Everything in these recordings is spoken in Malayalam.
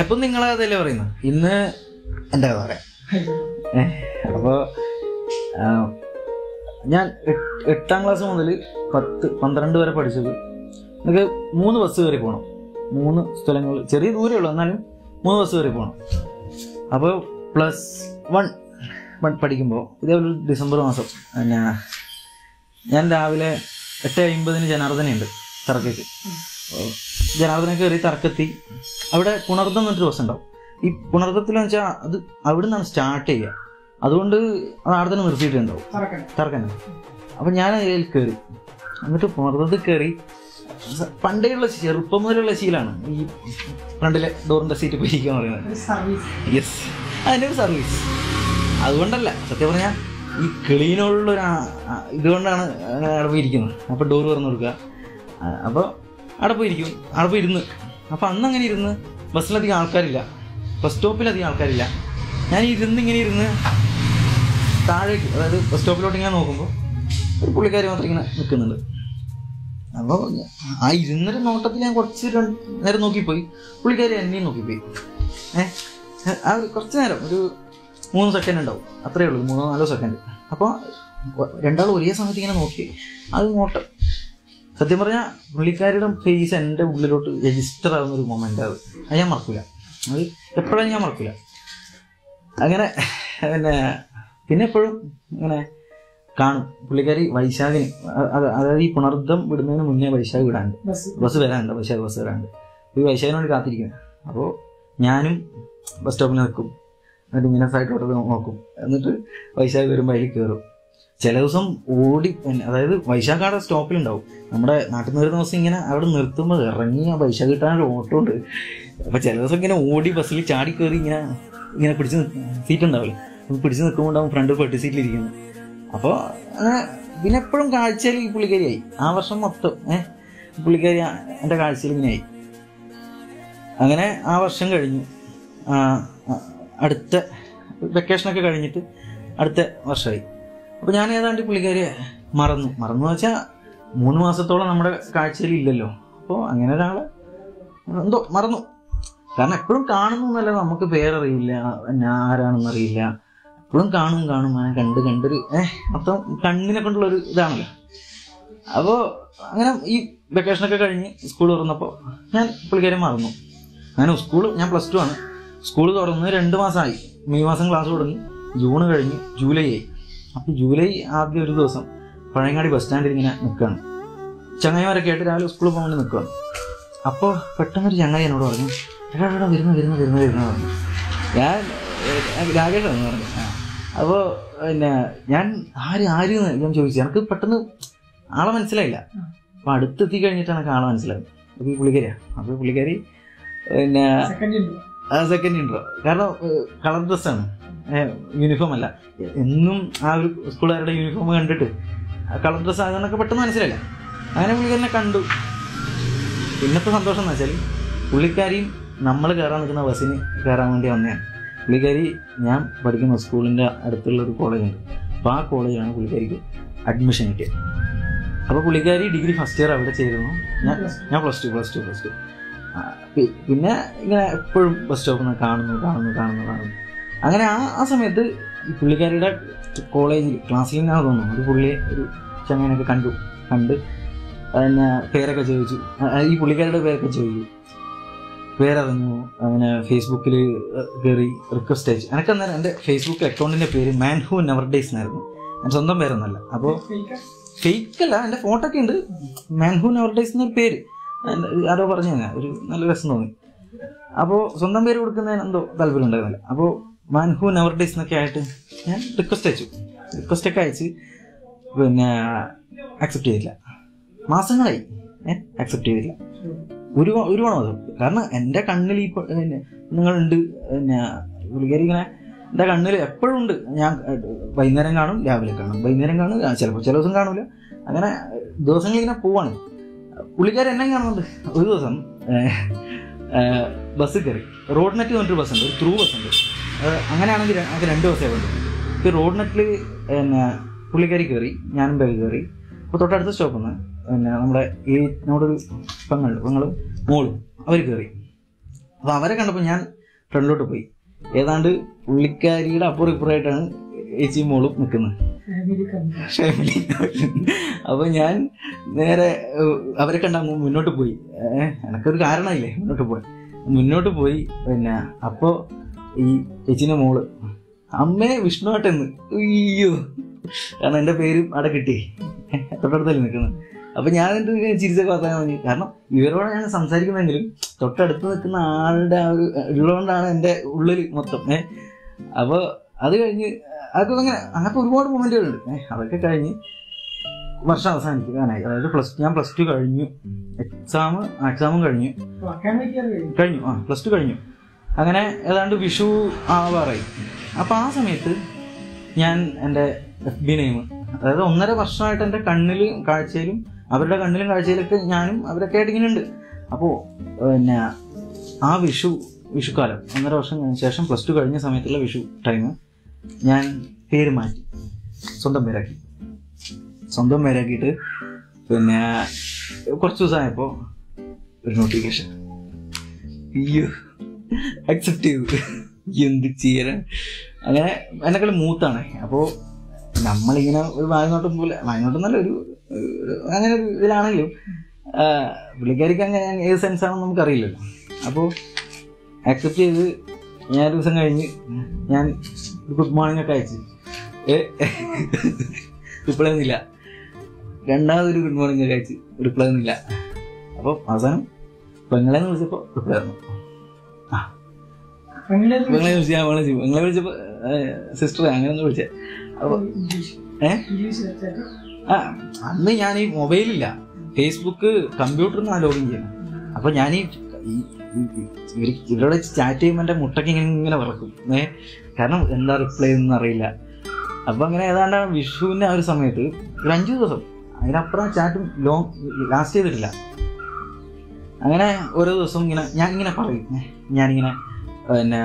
എപ്പം നിങ്ങളെ അതല്ലേ പറയുന്നത് ഇന്ന് എന്താ പറയാ? അപ്പോൾ ഞാൻ എട്ട്- ക്ലാസ് മുതൽ പത്ത് പന്ത്രണ്ട് വരെ പഠിച്ചത്. എനിക്ക് മൂന്ന് ബസ് കയറി പോകണം മൂന്ന് സ്ഥലങ്ങൾ ചെറിയ ദൂരമേ ഉള്ളൂ എന്നാലും മൂന്ന് ബസ് കയറി പോകണം അപ്പോൾ പ്ലസ് വൺ വൺ പഠിക്കുമ്പോൾ ഇതേപോലെ ഡിസംബർ മാസം പിന്നെ ഞാൻ രാവിലെ എട്ട് അമ്പതിന് ജനാർദ്ദനുണ്ട് തറക്കേക്ക് ജനാർദ്ദന കയറി തറക്കെത്തി അവിടെ പുണർത്തം എന്നൊരു ദിവസം ഉണ്ടാവും ഈ പുണർദത്തിൽ വെച്ചാൽ അത് അവിടെ നിന്നാണ് സ്റ്റാർട്ട് ചെയ്യുക. അതുകൊണ്ട് അത് അവിടെ തന്നെ നിർത്തിയിട്ടുണ്ടാവും തറക്കന്നെ അപ്പം ഞാൻ അതിൽ കയറി എന്നിട്ട് പുണർത്തത്തിൽ കയറി പണ്ടേയുള്ള ചെറുപ്പം മുതലുള്ള ശീലമാണ് ഈ ഫ്രണ്ടിലെ ഡോറിന്റെ സീറ്റ് പോയിരിക്കുക എന്ന് പറയുന്നത്. യെസ് അതിന്റെ ഒരു സർവീസ് അതുകൊണ്ടല്ല സത്യം പറഞ്ഞാൽ ഈ കിളീനോടുള്ള ഒരു ഇതുകൊണ്ടാണ് അങ്ങനെ അവിടെ പോയിരിക്കുന്നത് അപ്പോൾ ഡോർ തുറന്നു കൊടുക്കുക. അപ്പോൾ അവിടെ പോയിരിക്കും അവിടെ പോയി ഇരുന്ന് അപ്പോൾ അന്ന് അങ്ങനെ ഇരുന്ന് ബസ്സിലധികം ആൾക്കാരില്ല. ബസ് സ്റ്റോപ്പിലധികം ആൾക്കാരില്ല. ഞാൻ ഇരുന്ന് ഇങ്ങനെ ഇരുന്ന് താഴേക്ക് അതായത് ബസ് സ്റ്റോപ്പിലോട്ട് ഇങ്ങനെ നോക്കുമ്പോൾ ഒരു പുള്ളിക്കാരി മാത്രം ഇങ്ങനെ നിൽക്കുന്നുണ്ട്. അപ്പോൾ ആ ഇരുന്നൊരു നോട്ടത്തിൽ ഞാൻ കുറച്ച് നേരം നോക്കിപ്പോയി. പുള്ളിക്കാരി എന്നെയും നോക്കിപ്പോയി. ഏഹ് ആ കുറച്ച് നേരം ഒരു മൂന്ന് സെക്കൻഡ് ഉണ്ടാവും. അത്രയേ ഉള്ളൂ മൂന്നോ നാലോ സെക്കൻഡ് അപ്പോൾ രണ്ടാളും ഒരേ സമയത്ത് ഇങ്ങനെ നോക്കി. അത് നോട്ടം സത്യം പറഞ്ഞാൽ പുള്ളിക്കാരിയുടെ ഫേസ് എന്റെ ഉള്ളിലോട്ട് രജിസ്റ്റർ ആവുന്ന ഒരു മൊമെന്റ് അത്. അത് ഞാൻ മറക്കില്ല അത് എപ്പോഴും ഞാൻ മറക്കില്ല അങ്ങനെ പിന്നെ പിന്നെ എപ്പോഴും ഇങ്ങനെ കാണും. പുള്ളിക്കാരി വൈശാഖിന് അതായത് ഈ പുണർദ്ധം വിടുന്നതിന് മുന്നേ വൈശാഖ് വിടാണ്ട് ബസ് വരാനുണ്ട്. വൈശാഖ് ബസ് വരാനുണ്ട്. ഈ വൈശാഖിനോട് വേണ്ടി കാത്തിരിക്കുന്നത് അപ്പോൾ ഞാനും ബസ് സ്റ്റോപ്പിൽ നിൽക്കും. എന്നിട്ട് ഇങ്ങനെ സൈഡിലോട്ട് നോക്കും. എന്നിട്ട് വൈശാഖ് വരുമ്പോൾ അതിൽ കയറും ചില ദിവസം ഓടി അതായത് വൈശാഖാടെ സ്റ്റോപ്പിലുണ്ടാവും. നമ്മുടെ നാട്ടിൽ നിന്ന് വരുന്ന ദിവസം ഇങ്ങനെ അവിടെ നിർത്തുമ്പോൾ ഇറങ്ങി ആ പൈസ കിട്ടാനൊരു ഓട്ടോ ഉണ്ട്. അപ്പോൾ ചില ദിവസം ഇങ്ങനെ ഓടി ബസ്സിൽ ചാടി കയറി ഇങ്ങനെ ഇങ്ങനെ പിടിച്ച് സീറ്റ് ഉണ്ടാവില്ല അപ്പോൾ പിടിച്ച് നിൽക്കുമ്പോൾ ഉണ്ടാവും ഫ്രണ്ട് പെട്ടി സീറ്റിലിരിക്കുന്നു അപ്പോൾ അങ്ങനെ പിന്നെ എപ്പോഴും കാഴ്ചയിൽ ഈ പുള്ളിക്കാരിയായി ആ വർഷം മൊത്തം ഏഹ് പുള്ളിക്കാരി എന്റെ കാഴ്ചയിൽ ഇങ്ങനെയായി അങ്ങനെ ആ വർഷം കഴിഞ്ഞു. അടുത്ത വെക്കേഷനൊക്കെ കഴിഞ്ഞിട്ട് അടുത്ത വർഷമായി അപ്പോൾ ഞാൻ ഏതാണ്ട് പുള്ളിക്കാരെ മറന്നു. മറന്നു വെച്ചാൽ മൂന്ന് മാസത്തോളം നമ്മുടെ കാഴ്ചയിൽ ഇല്ലല്ലോ അപ്പോൾ അങ്ങനെ ഒരാളെ എന്തോ മറന്നു. കാരണം എപ്പോഴും കാണുന്നു എന്നല്ല നമുക്ക് പേരറിയില്ല ഞാൻ ആരാണെന്ന് അറിയില്ല. എപ്പോഴും കാണും കാണും അങ്ങനെ കണ്ട് കണ്ടൊരു ഏഹ് മൊത്തം കണ്ണിനെ കൊണ്ടുള്ള ഒരു ഇതാണല്ലോ. അപ്പോൾ അങ്ങനെ ഈ വെക്കേഷനൊക്കെ കഴിഞ്ഞ് സ്കൂൾ തുറന്നപ്പോൾ ഞാൻ പുള്ളിക്കാരെ മറന്നു. അങ്ങനെ സ്കൂൾ ഞാൻ പ്ലസ് ടു ആണ്. സ്കൂൾ തുറന്ന് രണ്ട് മാസമായി മെയ് മാസം ക്ലാസ് തുടങ്ങി. ജൂൺ കഴിഞ്ഞ് ജൂലൈ ആയി. അപ്പോൾ ജൂലൈ ആദ്യ ഒരു ദിവസം പഴയങ്ങാടി ബസ് സ്റ്റാൻഡിൽ ഇങ്ങനെ നിൽക്കുകയാണ് ചങ്ങായിമാരൊക്കെ ആയിട്ട് രാവിലെ സ്കൂളിൽ പോകാൻ വേണ്ടി നിൽക്കുകയാണ് അപ്പോൾ പെട്ടെന്നൊരു ചങ്ങായി എന്നോട് പറഞ്ഞു എടാ എടാ വരുന്നു വരുന്നു വരുന്നു വരുന്നു പറഞ്ഞു. ഞാൻ രാകേഷാണെന്ന് പറഞ്ഞു. അപ്പോൾ പിന്നെ ഞാൻ ആര് ആര് ഞാൻ ചോദിച്ചു. എനിക്ക് പെട്ടെന്ന് ആളെ മനസ്സിലായില്ല. അപ്പം അടുത്തെത്തി കഴിഞ്ഞിട്ടാണ് എനിക്ക് ആളെ മനസ്സിലായത്. അപ്പോൾ ഈ പുള്ളിക്കാരിയാണ് അപ്പോൾ പുള്ളിക്കാരി പിന്നെ സെക്കൻഡ് ഇൻട്രോ കാരണം കളർ ഡ്രസ്സാണ് യൂണിഫോം അല്ല. എന്നും ആ ഒരു സ്കൂളുകാരുടെ യൂണിഫോം കണ്ടിട്ട് കളർ ഡ്രസ്സ് ആയതെന്നൊക്കെ പെട്ടെന്ന് മനസ്സിലായില്ല? അങ്ങനെ പുള്ളിക്കാരനെ കണ്ടു. പിന്നത്തെ സന്തോഷം എന്ന് വെച്ചാൽ പുള്ളിക്കാരിയും നമ്മൾ കയറാൻ നിൽക്കുന്ന ബസ്സിന് കയറാൻ വേണ്ടി വന്നതാണ്. പുള്ളിക്കാരി ഞാൻ പഠിക്കുന്ന സ്കൂളിന്റെ അടുത്തുള്ള ഒരു കോളേജുണ്ട്. അപ്പോൾ ആ കോളേജിലാണ് പുള്ളിക്കാരിക്ക് അഡ്മിഷൻ കിട്ടിയത്. അപ്പോൾ പുള്ളിക്കാരി ഡിഗ്രി ഫസ്റ്റ് ഇയർ അവിടെ ചേരുന്നു. ഞാൻ ഞാൻ plus two plus two plus two പിന്നെ ഇങ്ങനെ എപ്പോഴും ബസ് സ്റ്റോപ്പിൽ നിന്ന് കാണുന്നു കാണുന്നു കാണുന്നു കാണുന്നു. അങ്ങനെ ആ ആ സമയത്ത് പുള്ളിക്കാരിയുടെ കോളേജിൽ ക്ലാസ്സിൽ നിന്നാണ് തോന്നുന്നു. ഒരു പുള്ളിയെ ഒരു ചങ്ങനൊക്കെ കണ്ടു. കണ്ട് അതിനെ പേരൊക്കെ ചോദിച്ചു. ഈ പുള്ളിക്കാരുടെ പേരൊക്കെ ചോദിച്ചു. പേരറിഞ്ഞു. അങ്ങനെ ഫേസ്ബുക്കിൽ കയറി റിക്വസ്റ്റ് അയച്ചു. എനിക്ക് അന്നേരം എന്റെ ഫേസ്ബുക്ക് അക്കൗണ്ടിന്റെ പേര് മാൻ ഹു നെവർ ഡേയ്സ് എന്നായിരുന്നു. എന്റെ സ്വന്തം പേരൊന്നുമല്ല അപ്പോൾ ഫേക്ക് അല്ല. എന്റെ ഫോട്ടോ ഒക്കെ ഉണ്ട്. മാൻ ഹു നെവർ ഡേയ്സ് എന്നൊരു പേര്. ആരോ പറഞ്ഞു തന്നെ ഒരു നല്ല രസം തോന്നി. അപ്പോൾ സ്വന്തം പേര് കൊടുക്കുന്നതിന് എന്തോ താല്പര്യം ഉണ്ടായിരുന്നില്ല. അപ്പോൾ മാൻ ഹു നെവർ ഡേസ് എന്നൊക്കെ ആയിട്ട് ഞാൻ റിക്വസ്റ്റ് അയച്ചു. റിക്വസ്റ്റ് ഒക്കെ അയച്ച് പിന്നെ അക്സെപ്റ്റ് ചെയ്തില്ല. മാസങ്ങളായി. ഏഹ് അക്സെപ്റ്റ് ചെയ്തില്ല. ഒരു ഒരുപാട് മാസം കാരണം എന്റെ കണ്ണിൽ ഈ നിങ്ങളുണ്ട്. പിന്നെ പുള്ളിക്കാരി ഇങ്ങനെ എന്റെ കണ്ണിൽ എപ്പോഴും ഉണ്ട്. ഞാൻ വൈകുന്നേരം കാണും രാവിലെ കാണും. വൈകുന്നേരം കാണും ചിലപ്പോൾ ചില ദിവസം കാണില്ല അങ്ങനെ ദിവസങ്ങളിൽ ഇങ്ങനെ പോവാണ്. പുള്ളിക്കാരൻ എന്നെ കാണുന്നുണ്ട്. ഒരു ദിവസം ബസ് കയറി. റോഡ് നെറ്റ് പറഞ്ഞിട്ട് ബസ്സുണ്ട്. ഒരു ത്രൂ ബസ് ഉണ്ട് അത് അങ്ങനെയാണെങ്കിൽ അത് രണ്ട് ദിവസമേ വേണ്ടു ഇപ്പോൾ റോഡ് നെറ്റിൽ പിന്നെ പുള്ളിക്കാരി കയറി ഞാനും ബാഗ് കയറി അപ്പോൾ തൊട്ടടുത്ത സ്റ്റോപ്പിൽ നിന്ന് പിന്നെ നമ്മുടെ ഈ നമ്മുടെ ഒരു പെങ്ങൾ പെങ്ങളും മോളും അവർ കയറി അപ്പൊ അവരെ കണ്ടപ്പോൾ ഞാൻ ഫ്രണ്ടിലോട്ട് പോയി. ഏതാണ്ട് പുള്ളിക്കാരിയുടെ അപ്പുറം ഇപ്പുറമായിട്ടാണ് ചേച്ചി മോളും നിൽക്കുന്നത്. അപ്പൊ ഞാൻ നേരെ അവരെ കണ്ട മുന്നോട്ട് പോയി. എനക്കൊരു കാരണമില്ലേ മുന്നോട്ട് പോയി മുന്നോട്ട് പോയി പിന്നെ അപ്പോ ഈ ചേച്ചിന്റെ മോൾ. അമ്മേ വിഷ്ണുവാട്ടെന്ന് അയ്യോ. കാരണം എന്റെ പേരും അവിടെ കിട്ടി. തൊട്ടടുത്തല്ലേ നിൽക്കുന്നത്. അപ്പൊ ഞാൻ എന്നിട്ട് ചിരിച്ചൊക്കെ വർത്താനം തുടങ്ങി കാരണം ഇവരോട് ഞാൻ സംസാരിക്കുന്നെങ്കിലും തൊട്ടടുത്ത് നിൽക്കുന്ന ആളുടെ ആ ഒരു ഉള്ളതുകൊണ്ടാണ് എന്റെ ഉള്ളിൽ മൊത്തം. ഏഹ് അപ്പോൾ അത് കഴിഞ്ഞ് അതൊക്കെ അങ്ങനെ അങ്ങനത്തെ ഒരുപാട് മൊമെന്റുകളുണ്ട് ഏഹ് അതൊക്കെ കഴിഞ്ഞ് വർഷം അവസാനിക്കാനായി അതായത് പ്ലസ് ഞാൻ പ്ലസ് ടു കഴിഞ്ഞു. എക്സാം എക്സാമും കഴിഞ്ഞു. കഴിഞ്ഞു. ആ പ്ലസ് ടു കഴിഞ്ഞു. അങ്ങനെ ഏതാണ്ട് വിഷു ആവാറായി. അപ്പോൾ ആ സമയത്ത് ഞാൻ എന്റെ എഫ് ബി നെയിം അതായത് ഒന്നര വർഷമായിട്ട് എന്റെ കണ്ണിലും കാഴ്ചയിലും അവരുടെ കണ്ണിലും കാഴ്ചയിലൊക്കെ ഞാനും അവരൊക്കെ ആയിട്ട് ഇങ്ങനെ ഉണ്ട് അപ്പോൾ പിന്നെ ആ വിഷു വിഷുക്കാലം ഒന്നര വർഷം കഴിഞ്ഞ ശേഷം പ്ലസ് ടു കഴിഞ്ഞ സമയത്തുള്ള വിഷു ടൈം ഞാൻ പേര് മാറ്റി. സ്വന്തം പേരാക്കി. സ്വന്തം പേരാക്കിയിട്ട് പിന്നെ കുറച്ച് ദിവസമായപ്പോൾ ഒരു നോട്ടിഫിക്കേഷൻ അയ്യോ. അക്സെപ്റ്റ് ചെയ്തു. എന്ത് ചെയ്യാൻ അങ്ങനെ എന്നെക്കാളും മൂത്താണ്. അപ്പോൾ നമ്മളിങ്ങനെ ഒരു വായനോട്ടം പോലെ വായനോട്ടം എന്നല്ല ഒരു അങ്ങനെ ഒരു ഇതിലാണെങ്കിലും പുള്ളിക്കാരിക്ക് അങ്ങനെ ഏത് സെൻസാണെന്ന് നമുക്കറിയില്ലല്ലോ. അപ്പോൾ അക്സെപ്റ്റ് ചെയ്ത് ഞാൻ ഒരു ദിവസം കഴിഞ്ഞ് ഞാൻ ഗുഡ് മോർണിംഗ് ഒക്കെ അയച്ചു. റിപ്ലൈ ഒന്നുമില്ല. രണ്ടാമതൊരു ഗുഡ് മോർണിംഗ് ഒക്കെ അയച്ചു റിപ്ലൈ ഒന്നുമില്ല. അപ്പോൾ അവസാനം പെങ്ങളെന്ന് വിളിച്ചപ്പോൾ റിപ്ലൈ തന്നു. ആ പെങ്ങളെ വിളിച്ചു ഞാൻ വിളിച്ചു പെങ്ങളെ വിളിച്ചപ്പോ സിസ്റ്റർ അങ്ങനെ വിളിച്ചേ. അപ്പൊ ഏഹ് ആ അന്ന് ഞാൻ ഈ മൊബൈലില്ല ഫേസ്ബുക്ക് കമ്പ്യൂട്ടറിൽ നിന്നാണ് ലോഗിൻ ചെയ്യുന്നത് അപ്പൊ ഞാൻ ഈ ഇവരോട് ചാറ്റ് ചെയ്യുമ്പോൾ എന്റെ മുട്ടയ്ക്ക് ഇങ്ങനെ ഇങ്ങനെ വിറക്കും. ഏ? കാരണം എന്താ റിപ്ലൈ ഒന്നും അറിയില്ല. അപ്പൊ അങ്ങനെ ഏതാണ്ട് വിഷുവിന്റെ ആ ഒരു സമയത്ത് ഒരു അഞ്ചു ദിവസം അതിനപ്പുറം ചാറ്റ് ലോങ് ലാസ്റ്റ് ചെയ്തിട്ടില്ല. അങ്ങനെ ഓരോ ദിവസം ഇങ്ങനെ ഞാൻ ഇങ്ങനെ പറയും. ഞാനിങ്ങനെ പിന്നെ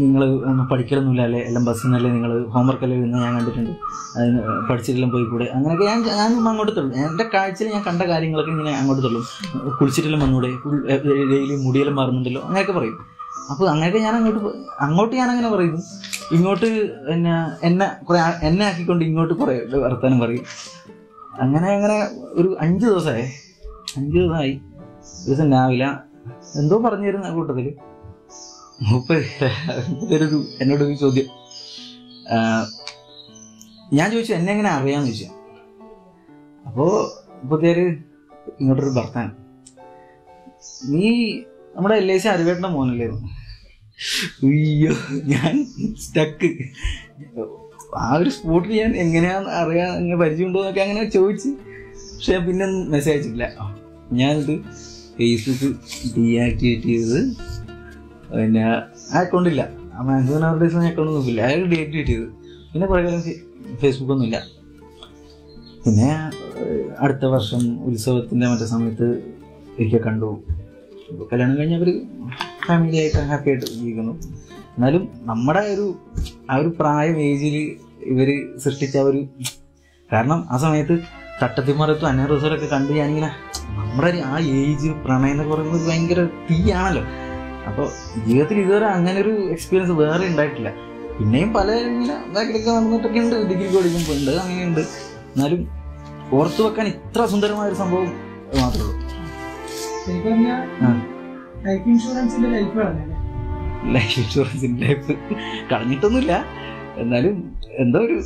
നിങ്ങൾ പഠിക്കലൊന്നുമില്ല അല്ലേ? എല്ലാം ബസ്സിൽ നിന്നല്ലേ നിങ്ങൾ ഹോംവർക്ക് അല്ലേ ഇന്ന് ഞാൻ കണ്ടിട്ടുണ്ട്. അതിന് പഠിച്ചിട്ടെല്ലാം പോയി കൂടെ. അങ്ങനെയൊക്കെ ഞാൻ ഞാൻ അങ്ങോട്ട് തള്ളും. എന്റെ കാഴ്ചയിൽ ഞാൻ കണ്ട കാര്യങ്ങളൊക്കെ ഇങ്ങനെ അങ്ങോട്ട് തള്ളും. കുളിച്ചിട്ടെല്ലാം വന്നൂടെ? ഡെയിലി മുടിയെല്ലാം മാറുന്നുണ്ടല്ലോ? അങ്ങനെയൊക്കെ പറയും. അപ്പോൾ അങ്ങനെയൊക്കെ ഞാൻ അങ്ങോട്ട് അങ്ങോട്ട് ഞാൻ അങ്ങനെ പറയും. ഇങ്ങോട്ട് എന്നെ എന്നെ കുറെ എന്നെ ആക്കിക്കൊണ്ട് ഇങ്ങോട്ട് കുറെ വർത്താനം പറയും. അങ്ങനെ അങ്ങനെ ഒരു അഞ്ച് ദിവസമായി അഞ്ച് ദിവസമായി ഒരു ദിവസം രാവിലെ എന്തോ പറഞ്ഞു തരുന്ന കൂട്ടത്തിൽ മൂപ്പരൊരു എന്നോടൊരു ചോദ്യം. ഞാൻ ചോദിച്ചു എന്നെ എങ്ങനെ അറിയാന്ന് ചോദിച്ചു. അപ്പോ മുപ്പത്തേര് ഇങ്ങോട്ടൊരു ഭർത്താൻ. നീ നമ്മുടെ എൽ ഐ സി അരുവേട്ടന്റെ മോനല്ലേ? അയ്യോ ഞാൻ സ്റ്റക്ക് ആ ഒരു സ്പോട്ടിൽ ഞാൻ എങ്ങനെയാന്ന് അറിയാൻ എങ്ങനെ പരിചയമുണ്ടോ എന്നൊക്കെ അങ്ങനെ ചോദിച്ച് പക്ഷെ പിന്നെ മെസ്സേജ് അയച്ചിട്ടില്ല. ഞാനിത് ഫേസ്ബുക്ക് ഡീആക്ടിവേറ്റ് ചെയ്തത് പിന്നെ ആ അക്കൗണ്ട് ഇല്ല ആ മാക്സിമം അഡ്വർടൈസ്മെന്റ് അക്കൗണ്ട് ഇല്ല അയാൾ ഡിലീറ്റ് ചെയ്ത്. പിന്നെ കുറേ കാലം ഫേസ്ബുക്ക് ഒന്നും ഇല്ല പിന്നെ അടുത്ത വർഷം ഉത്സവത്തിന്റെ മറ്റേ സമയത്ത് ഒരിക്കൽ കണ്ടു. കല്യാണം കഴിഞ്ഞ അവർ ഫാമിലി ആയിട്ട് ഹാപ്പി ആയിട്ട് ജീവിക്കുന്നു. എന്നാലും നമ്മുടെ ഒരു ആ ഒരു പ്രായം ഏജിൽ ഇവർ സൃഷ്ടിച്ച ഒരു കാരണം ആ സമയത്ത് തട്ടത്തിമറത്തും അന്നേ റിസോർട്ടൊക്കെ കണ്ട് ഞാനിങ്ങനെ നമ്മുടെ ആ ഏജ് പ്രണയം എന്ന് പറയുന്നത് ഭയങ്കര തീയാണല്ലോ. അപ്പോൾ ജീവിതത്തിൽ ഇതുവരെ അങ്ങനെ ഒരു എക്സ്പീരിയൻസ് വേറെ ഉണ്ടായിട്ടില്ല. പിന്നെയും പല ഇങ്ങനെ ബാക്കിലൊക്കെ നടന്നിട്ടൊക്കെ ഉണ്ട്. ഡിഗ്രി പഠിക്കുമ്പോൾ ഉണ്ട് അങ്ങനെയുണ്ട് എന്നാലും ഓർത്തു വെക്കാൻ ഇത്ര സുന്ദരമായ ഒരു സംഭവം മാത്രമേ ഉള്ളൂ. ലൈഫ് ഇൻഷുറൻസിന്റെ ലൈഫ് ഇൻഷുറൻസിന്റെ ലൈഫ് കളഞ്ഞിട്ടൊന്നുമില്ല. എന്നാലും എന്തോ ഒരു